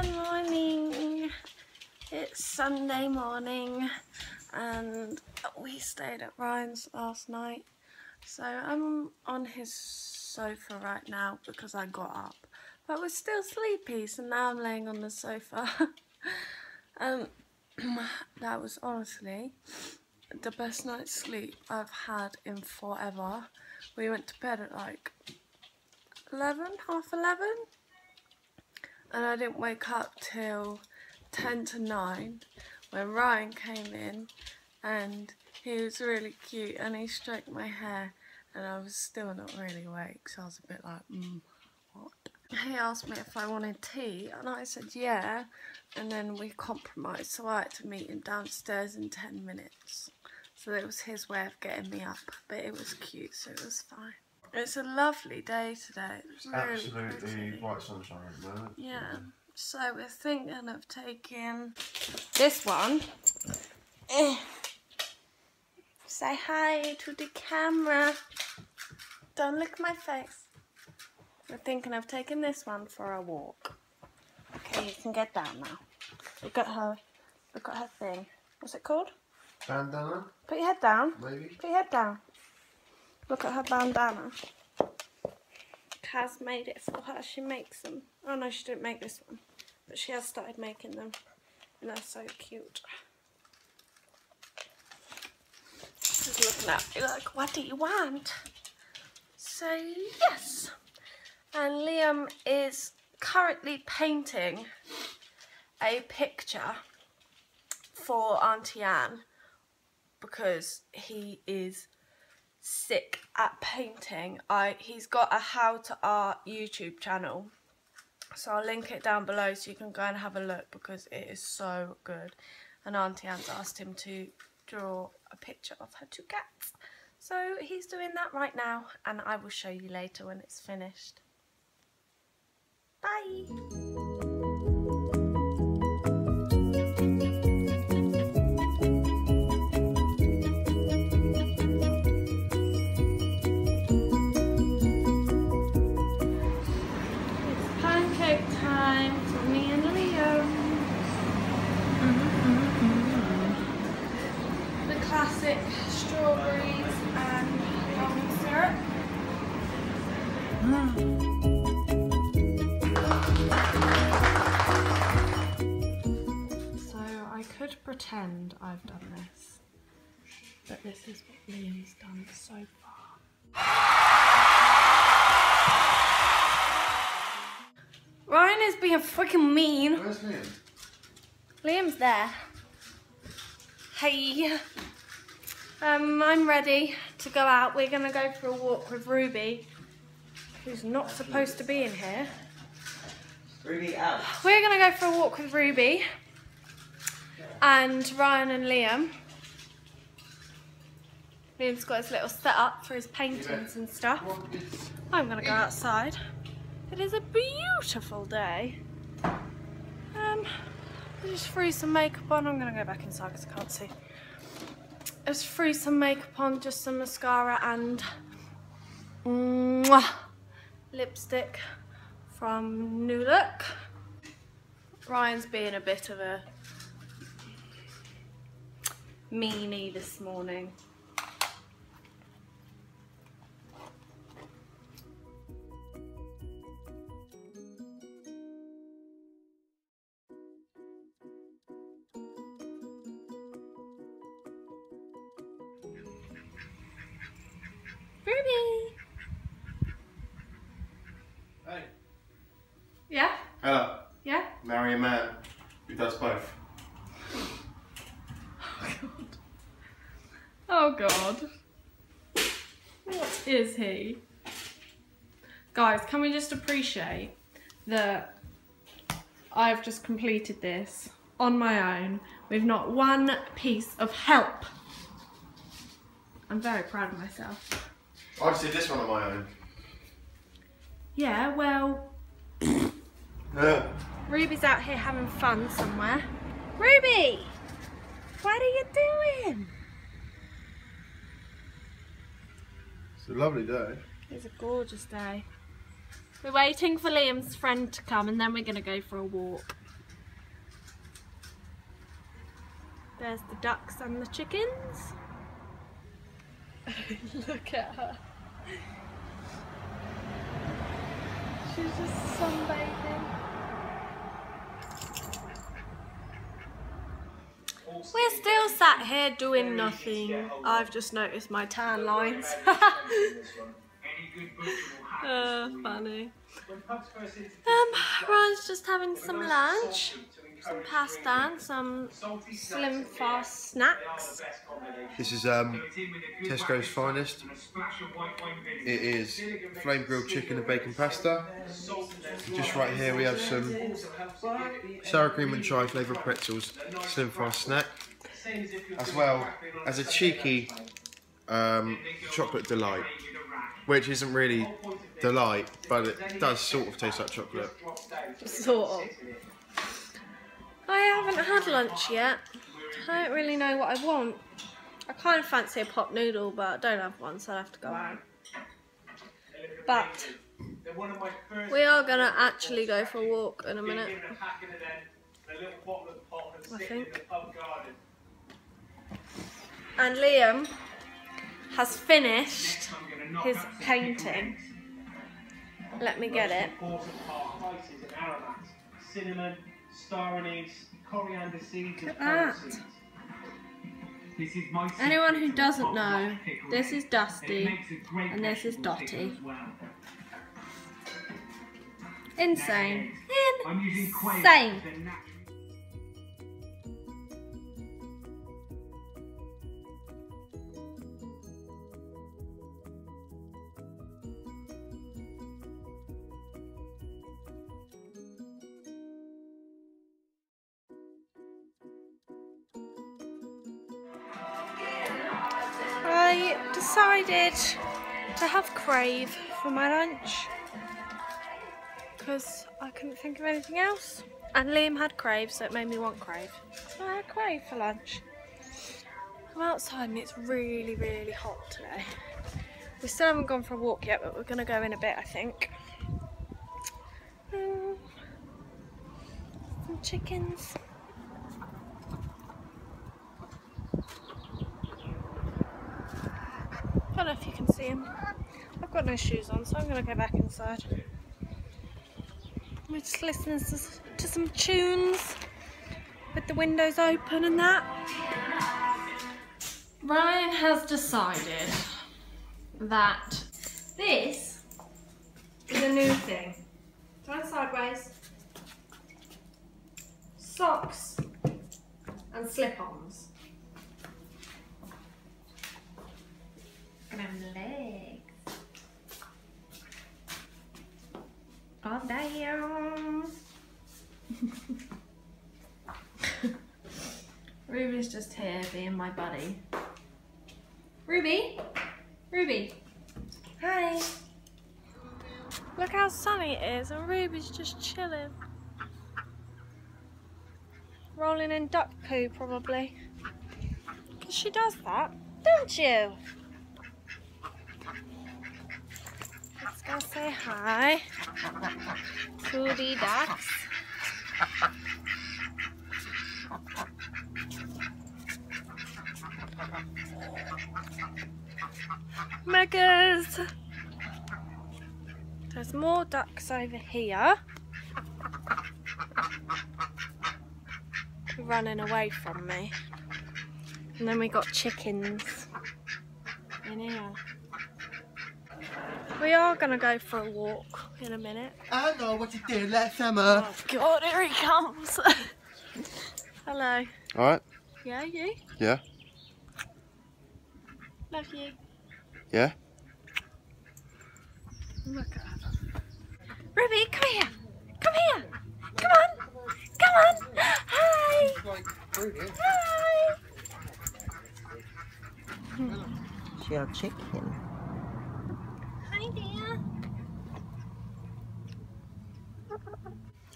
Good morning. It's Sunday morning and we stayed at Ryan's last night. So I'm on his sofa right now because I got up. But was still sleepy so now I'm laying on the sofa. um, that was honestly the best night's sleep I've had in forever. We went to bed at like 11, half 11 and I didn't wake up till 10 to 9 when Ryan came in and he was really cute and he stroked my hair and I was still not really awake so I was a bit like mm, what? He asked me if I wanted tea and I said yeah and then we compromised so I had to meet him downstairs in 10 minutes so it was his way of getting me up but it was cute so it was fine. It's a lovely day today. It's really Absolutely pretty. bright sunshine at the moment. Yeah. So we're thinking of taking this one. Eh. Say hi to the camera. Don't look at my face. We're thinking of taking this one for a walk. Okay, you can get down now. Look at her. Look at her thing. What's it called? Bandana, Put your head down. maybe? Put your head down. Look at her bandana. Kaz made it for her. She makes them. Oh no, she didn't make this one. But she has started making them. And they're so cute. She's looking at me like, what do you want? So, yes. And Liam is currently painting a picture for Auntie Anne because he is sick at painting. I he's got a how to art YouTube channel. So I'll link it down below so you can go and have a look because it is so good. And Auntie Anne's asked him to draw a picture of her two cats. So he's doing that right now and I will show you later when it's finished. Bye! Pretend I've done this, but this is what Liam's done so far. Ryan is being freaking mean. Where's Liam? Liam's there. Hey. Um, I'm ready to go out. We're gonna go for a walk with Ruby, who's not supposed to be in here. Ruby out. We're gonna go for a walk with Ruby and Ryan and Liam. Liam's got his little setup for his paintings and stuff. I'm gonna go outside. It is a beautiful day. Um, I just threw some makeup on. I'm gonna go back inside because I can't see. I just threw some makeup on, just some mascara and mwah, lipstick from New Look. Ryan's being a bit of a meanie this morning. Ruby! Hey. Yeah? Hello. Yeah? Marry a man who does both. Oh god. What is he? Guys, can we just appreciate that I've just completed this on my own with not one piece of help. I'm very proud of myself. I just did this one on my own. Yeah, well, Yeah. Ruby's out here having fun somewhere. Ruby! What are you doing? It's a lovely day. It's a gorgeous day. We're waiting for Liam's friend to come and then we're going to go for a walk. There's the ducks and the chickens. Look at her. She's just sunbathing. We're still sat here doing nothing. I've just noticed my tan lines. uh, funny. Um, Ryan's just having some lunch, some pasta and some slim fast snacks. This is um, Tesco's finest. It is flame grilled chicken and bacon pasta. Just right here we have some sour cream and chai flavoured pretzels, slim fast snack, as well as a cheeky um, chocolate delight, which isn't really delight, but it does sort of taste like chocolate. Sort of. I haven't had lunch yet. I don't really know what I want. I kind of fancy a pot noodle, but I don't have one, so I'll have to go out. But we are going to actually go for a walk in a minute. I think. And Liam has finished his painting. Let me get it. Cinnamon, star anise, coriander seeds, Look at that. Anyone who doesn't know, this is Dusty and this is Dotty. Insane. Insane. Decided to have Krave for my lunch because I couldn't think of anything else. And Liam had Krave, so it made me want Krave. So I had Krave for lunch. I'm outside and it's really, really hot today. We still haven't gone for a walk yet, but we're going to go in a bit, I think. Um, some chickens. don't know if you can see him. I've got no shoes on, so I'm going to go back inside. We're just listening to, some tunes with the windows open and that. Ryan has decided that this is a new thing. Turn sideways. Socks and slip-ons. Them legs. Ruby's just here being my buddy. Ruby? Ruby. Hi. Look how sunny it is and Ruby's just chilling. Rolling in duck poo probably. Cause she does that, don't you? Let's go say hi to the ducks. Megas! There's more ducks over here. Running away from me. And then we got chickens in here. We are going to go for a walk in a minute. I know what you did last summer. Oh god, here he comes. Hello. Alright, Yeah, you? yeah, Love you. yeah. Look at her. Ruby, come here. Come here. Come on. Come on. Hi. Hi. She a chicken. Hi, dear.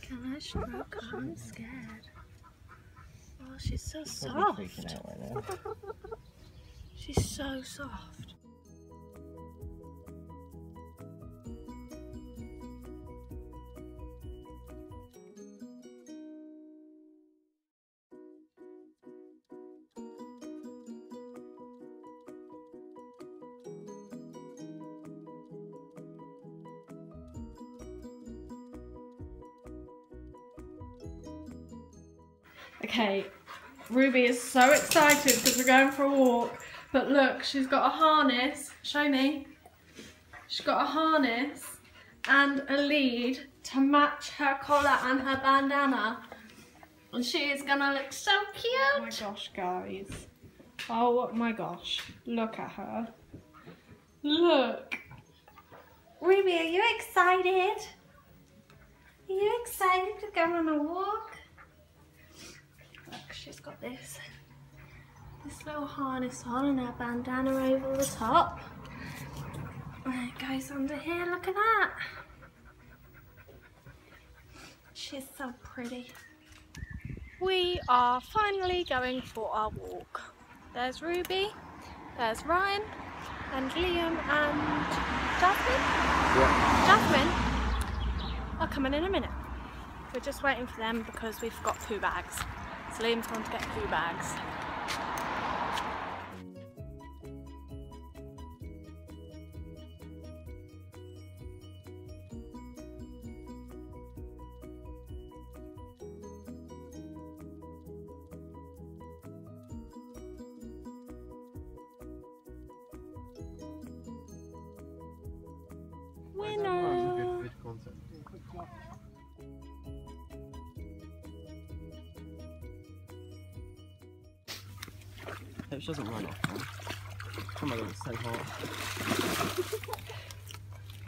Can I stroke? I'm scared. Oh, she's so soft. freaking out right now. She's so soft. Okay, Ruby is so excited because we're going for a walk. But look, she's got a harness. Show me. She's got a harness and a lead to match her collar and her bandana. And she is gonna look so cute. Oh my gosh, guys. Oh my gosh. Look at her. Look. Ruby, are you excited? Are you excited to go on a walk? She's got this this little harness on and her bandana over the top. And it goes under here, look at that. She's so pretty. We are finally going for our walk. There's Ruby, there's Ryan, and Liam and Jasmine. Yeah. Jasmine are coming in a minute. We're just waiting for them because we've got two bags. Liam's going to get poo bags. Hope she doesn't run off. Man. Oh my god, it's so hot.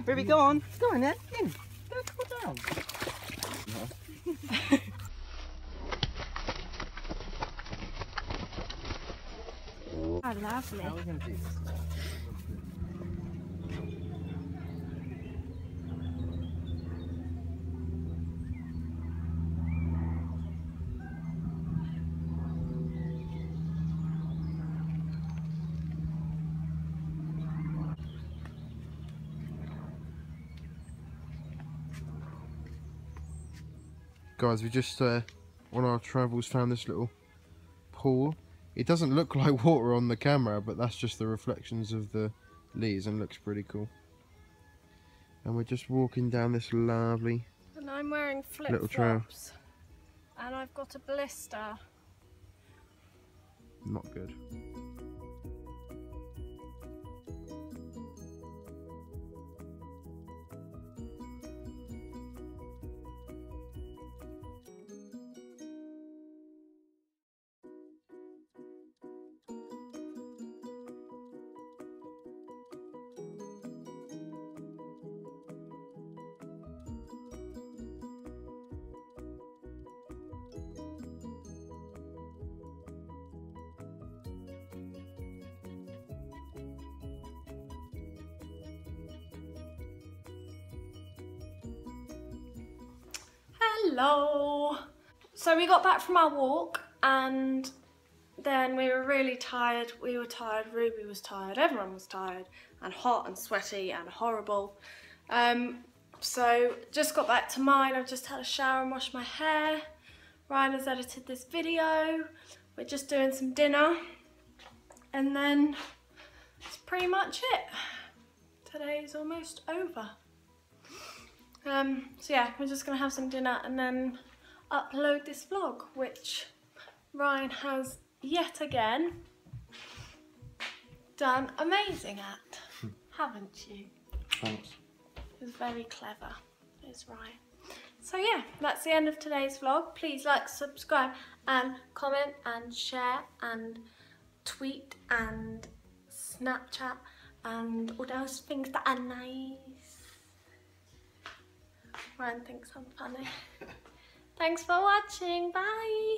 Ruby, go on. Go on then. In. Go, cool down. How lovely. How are we going to do this? Guys, we just uh, on our travels found this little pool. It doesn't look like water on the camera, but that's just the reflections of the leaves and looks pretty cool. And we're just walking down this lovely And I'm wearing flip Little trail. flops. And I've got a blister. not good. Hello! So we got back from our walk and then we were really tired. We were tired, Ruby was tired, everyone was tired and hot and sweaty and horrible. Um, so just got back to mine. I've just had a shower and washed my hair. Ryan has edited this video. We're just doing some dinner and then that's pretty much it. Today's almost over. Um, so yeah, we're just gonna have some dinner and then upload this vlog, which Ryan has yet again done amazing at, haven't you? Thanks. He was very clever, is Ryan. So yeah, that's the end of today's vlog. Please like, subscribe and comment and share and tweet and Snapchat and all those things that are nice. Ryan thinks I'm funny. Thanks for watching. Bye.